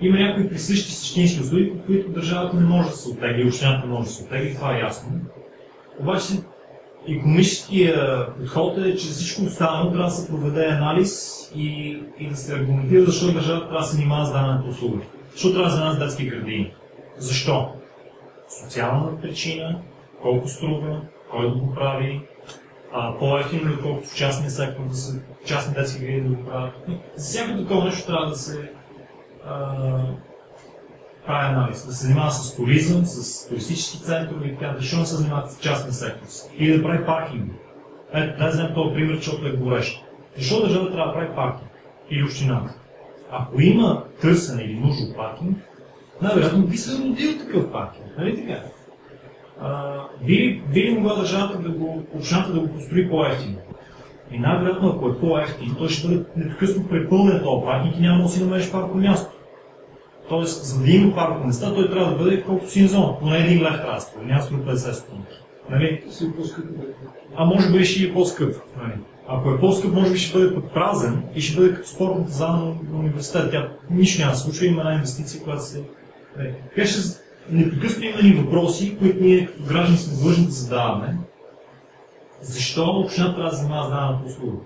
Има някои присъщи същински услуги, по които държавата не може да се оттегли, общината може да се оттегли, това е ясно. Обаче економическия подход е, че всичко останало трябва да се проведе анализ и, и да се аргументира защо държавата трябва да се занимава с дадената услуга. Защо трябва да занимава с детски градини? Защо? Социална причина, колко струва, кой да го прави, по-ефтино ли, колкото в частния сектор, да се, частни детски градини да го правят. За всяко такова нещо трябва да се прави анализ, да се занимава с туризъм, с туристически центрове и така, защо не се занимават с частния сектор? Или да прави паркинг. Ето, да вземем този пример, защото е горещ. Защо държавата трябва да прави паркинг? Или общината? Ако има търсене или нужда от паркинг, най-вероятно би се родил такъв паркинг. Нали така? А, би, би ли могла държавата да го, общината да го построи по-ефтино? И най-вероятно, ако е по-ефтин, той ще бъде непрекъснато препълнен този паркинг и няма да си намериш парко място. Тоест, за да има парко места, той трябва да бъде колкото си зона. Поне един лев трябва да струва, няма 50 стотинки. Нали? А може би ще е по-скъп. Нали? Ако е по-скъп, може би ще бъде пък празен и ще бъде като спортната зала на университета. Тя нищо няма да случва, има една инвестиция, която се... Нали? Така ще непрекъснато има ни въпроси, които ние като граждани сме длъжни да задаваме. Защо общината трябва да занимава с дадената услуга?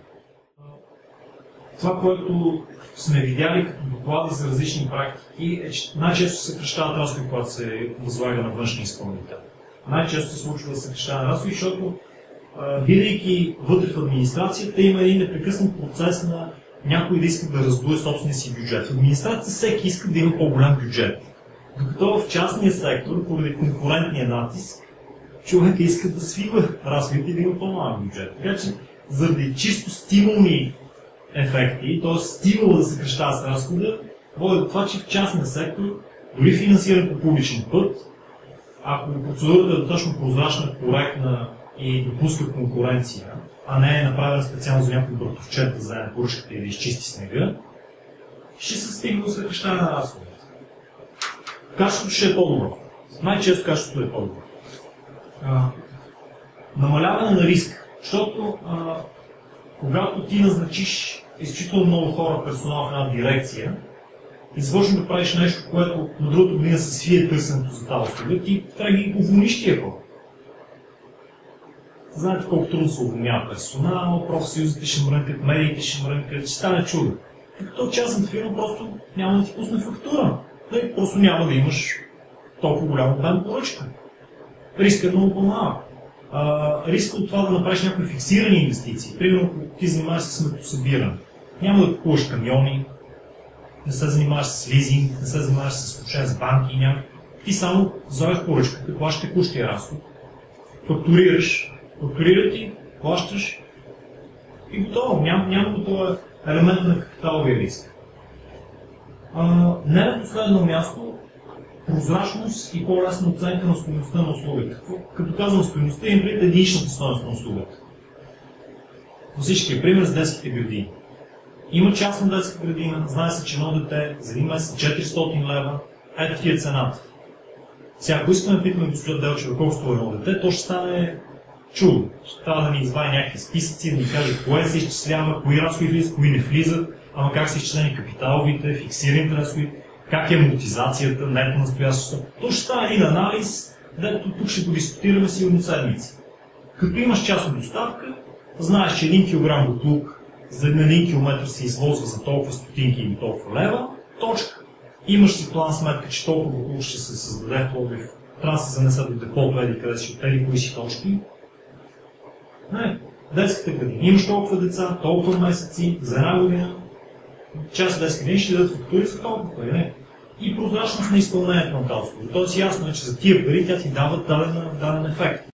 Това, което сме видяли като доклади за различни практики, е, че най-често се съкръщават разходи, когато се възлага на външни изпълнител. Най-често се случва да на разходи, защото бидейки вътре в администрацията, има един непрекъснат процес на някой да иска да раздуе собствения си бюджет. В администрацията всеки иска да има по-голям бюджет. Докато в частния сектор, поради конкурентния натиск, човек иска да свива разходите и да има по-малък бюджет. Така че, заради чисто стимулни ефекти, т.е. стимула да се съкръщава с разхода, води до това, че в частния сектор, дори финансиран по публичен път, ако процедурата е достатъчно прозрачна, коректна и допуска конкуренция, а не е направена специално за някой братовчет да вземе поръчката и да изчисти снега, ще се стигне до съкръщаване на разходите. Качеството ще е по-добро. Най-често качеството е по-добро. намаляване на риск, защото а, когато ти назначиш изключително много хора персонал в една дирекция, и започнеш да правиш нещо, което на другата година се свие търсенето за тази услуга, ти трябва да ги уволниш тия хора. Знаете колко трудно се уволнява персонал, профсъюзите ще мрънкат, медиите ще мрънкат, ще стане чудо. Като частната фирма просто няма да ти пусне фактура. Нали? Просто няма да имаш толкова голям обем поръчка. Рискът е много по-малък. Риска от това да направиш някои фиксирани инвестиции. Примерно, ако ти занимаваш с сметосъбиране, няма да купуваш камиони, не се занимаваш с лизинг, не се занимаваш с общение с банки, няма. Ти само вземеш поръчката, плащаш текущия разход, фактурираш, фактурира ти, плащаш и готово. Няма, няма го елемент на капиталовия риск. А, не на последно място, прозрачност и по-лесна оценка на стоеността на услугата. Като казвам стоеността, им пред единичната стоеност на услугата. Класическият пример с детските градини. Има частна детска градина, знае се, че едно дете за един месец 400 лева, ето ти е цената. Сега, ако искаме да питаме госпожа Делчева колко струва едно дете, то ще стане чудо. Ще трябва да ни извади някакви списъци, да ни каже кое се изчислява, кои разходи влизат, кои не влизат, ама как са изчислени капиталовите, фиксираните разходи, как е амортизацията, нето настоящото. То ще стане един анализ, дето тук ще го дискутираме сигурно седмици. Като имаш част от доставка, знаеш, че 1 кг буклук за 1 км се извозва за толкова стотинки или толкова лева, точка. Имаш си план сметка, че толкова буклук ще се създаде в Пловдив, трябва да се занесе до депото, еди къде си, еди кои си точки. Не, детската градина. Имаш толкова деца, толкова месеци, за една година, част от градини ще дадат фактури за толкова пари. Не. И прозрачност на изпълнението на тази услуга. Тоест ясно е, че за тия пари тя ти дава даден, даден ефект.